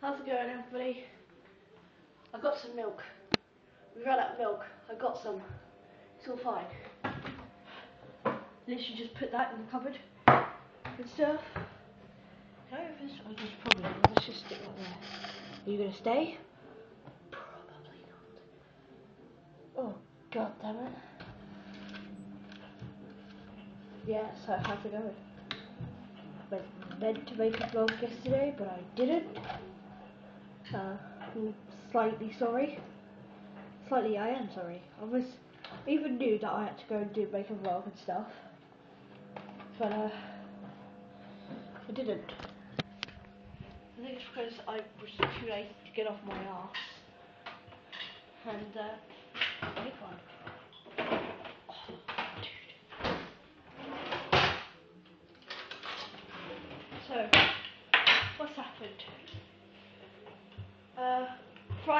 How's it going, everybody? I got some milk. We ran out of milk. I got some. It's all fine. Literally just put that in the cupboard and stuff. Can I open this? Oh, I just probably. Let's just stick that there. Are you gonna stay? Probably not. Oh, god damn it. Yeah, so how's it going? I meant to make a vlog yesterday, but I didn't. I'm slightly sorry. Slightly, I am sorry. I was even knew that I had to go and do make a vlog and stuff, but uh, I didn't. I think it's because I was too late to get off my ass. And uh, take one. Oh. So,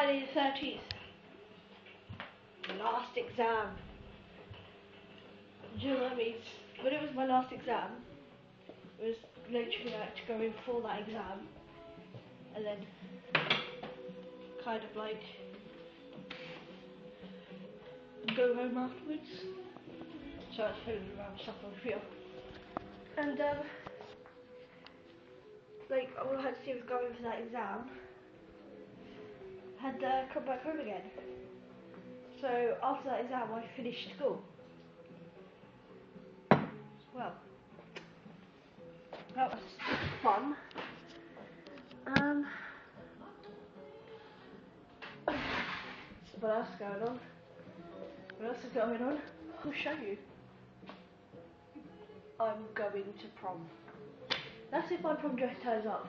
Friday the 13th. Last exam. Do you know what I mean? When it was my last exam, it was literally like to go in for that exam and then kind of like go home afterwards. So I was feeling around stuff on the field. And um, like all I had to do was go in for that exam had uh, come back home again. So after that exam, I finished school. Well, that was fun. Um, what else going on? What else is going on? I'll show you. I'm going to prom. That's if my prom dress turns up.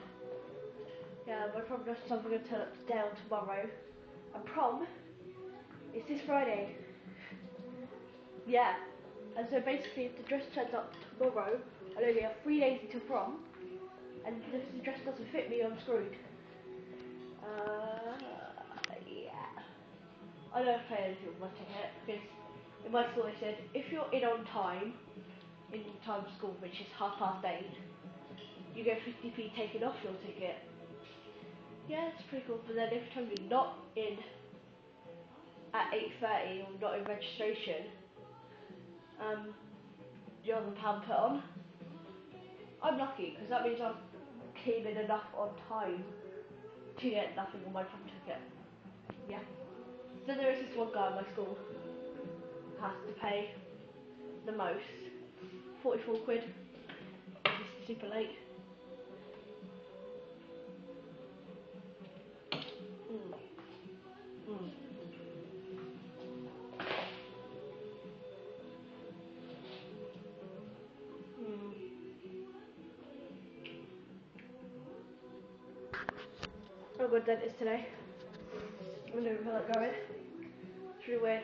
Yeah, my prom dress is I'm going to turn up down tomorrow. And prom is this Friday. Yeah. And so basically if the dress turns up tomorrow, I only have three days until prom. And if the dress doesn't fit me, I'm screwed. Uh, yeah. I don't pay anything with my ticket because in my school they said if you're in on time, in time school, which is half past eight, you get 50p taken off your ticket. Yeah, it's pretty cool. But then every time you're not in at 8.30 or not in registration, um, you have a pound put on. I'm lucky because that means I came in enough on time to get nothing on my prom ticket. Yeah. So there is this one guy in my school has to pay the most, 44 quid. Super late. Got dentist today. I don't feel like going. It's really weird.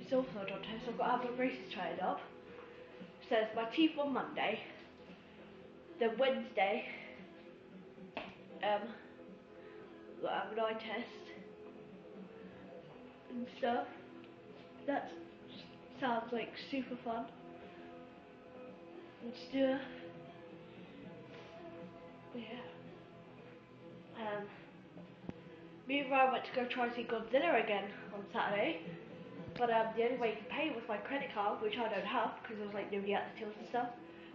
It's orthodontist. I've got to have my braces tied up. So it's my teeth on Monday. Then Wednesday, um, got to have an eye test and stuff. That sounds like super fun and stuff. Yeah. Me and Ryan went to go try and see Godzilla again on Saturday. But um, the only way can pay was my credit card, which I don't have because there was like nobody at the tills and stuff.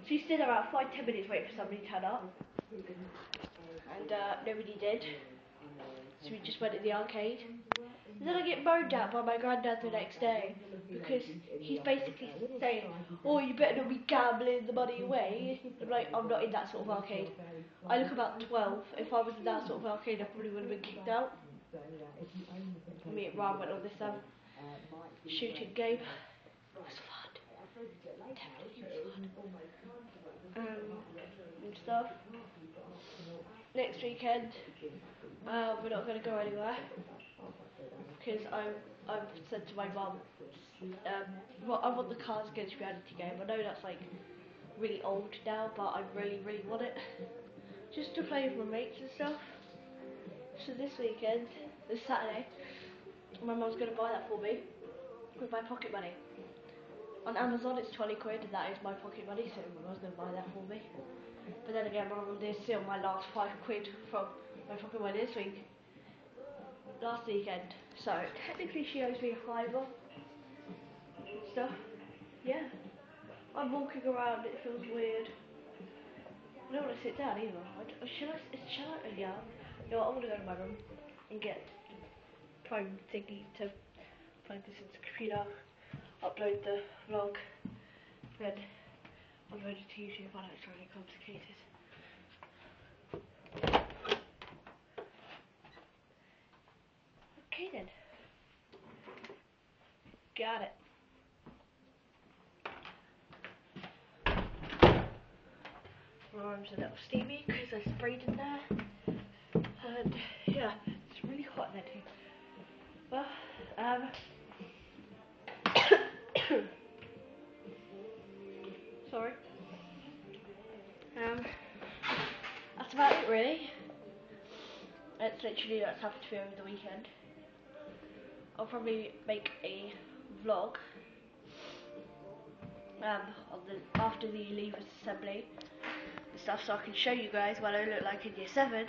So you stood about five, ten minutes waiting for somebody to turn up. And uh, nobody did. So we just went to the arcade. And then I get moaned at by my granddad the next day because he's basically saying, "Oh, you better not be gambling the money away." I'm like, I'm not in that sort of arcade. I look about 12. If I was in that sort of arcade, I probably would have been kicked out. Me and Rob went on this um, shooting game. It was fun. Definitely fun. Um, and stuff. Next weekend, uh, we're not going to go anywhere because I'm I've said to my mum, um, well, I want the Cards Against Reality game. I know that's like really old now, but I really really want it just to play with my mates and stuff. So this weekend, this Saturday, my mum's going to buy that for me with my pocket money. On Amazon it's 20 quid and that is my pocket money, so my mum's going to buy that for me. But then again, my mum did steal my last five quid from my pocket money this week. Last weekend. So technically she owes me a fiver. Stuff. Yeah. I'm walking around, it feels weird. I don't want to sit down either. I should I, should I, yeah. You know I'm to go to my room and get phone thingy to plug this into the computer, upload the vlog, then upload it to YouTube. I know it's really complicated. Okay then. Got it. My room's a little steamy because I sprayed in there and yeah, it's really hot in here. Well, um, sorry. Um, that's about it really. It's literally what's happened to me over the weekend. I'll probably make a vlog um, on the, after the leavers assembly and stuff so I can show you guys what I look like in year 7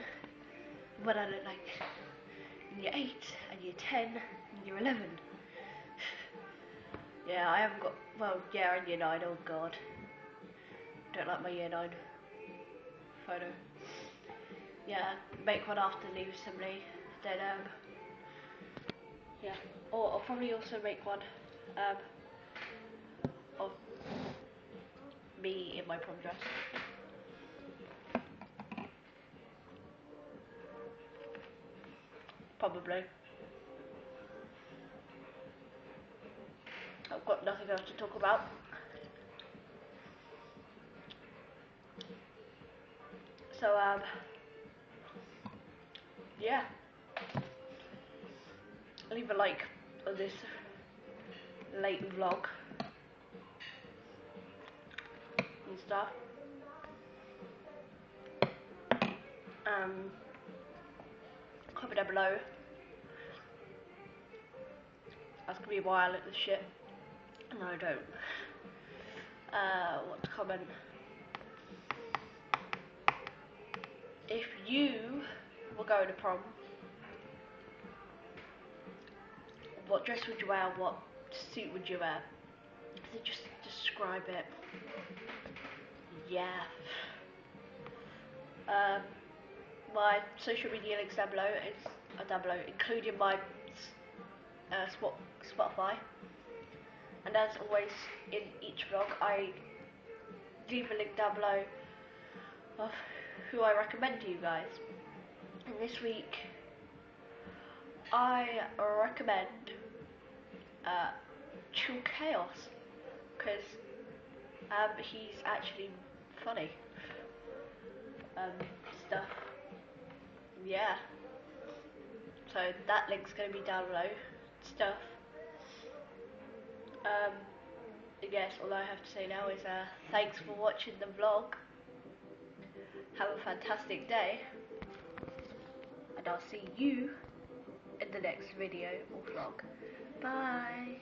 what I look like in year 8 and year 10 and year 11. yeah, I haven't got, well, yeah, and year 9, oh god. Don't like my year 9 photo. Yeah, make one after leave assembly, then, um, yeah. Or I'll probably also make one, um, of me in my prom dress. Probably. I've got nothing else to talk about. So, um, yeah leave a like on this late vlog and stuff. Um, comment That's gonna be why I look this shit. No, I don't. Uh, what to comment? If you were going to prom, what dress would you wear? What suit would you wear? So just describe it. Yeah. Um, my social media links down below. It's uh, down below, including my uh, Spotify. And as always, in each vlog, I leave a link down below of who I recommend to you guys. And this week, I recommend uh, Chilled Chaos because um, he's actually funny. Um, stuff. Yeah. So that link's going to be down below. Stuff. Um, I guess all I have to say now is uh, thanks for watching the vlog. Have a fantastic day. And I'll see you in the next video or vlog. Bye.